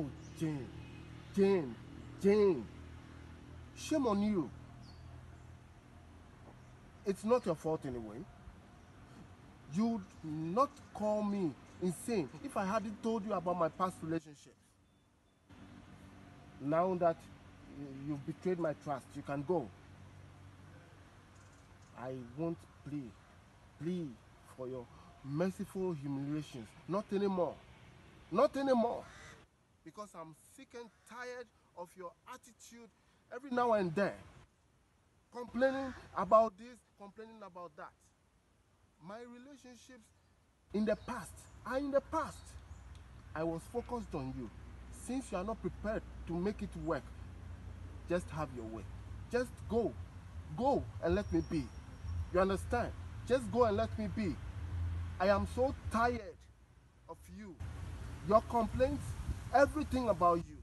Oh, Jane, Jane, Jane. Shame on you. It's not your fault anyway. You'd not call me insane if I hadn't told you about my past relationships. Now that you've betrayed my trust, you can go. I won't plead, plead for your merciful humiliations. Not anymore. Not anymore. Because I'm sick and tired of your attitude every now and then. Complaining about this, complaining about that. My relationships in the past are in the past. I was focused on you. Since you are not prepared to make it work, just have your way. Just go. Go and let me be. You understand? Just go and let me be. I am so tired of you. Your complaints, everything about you.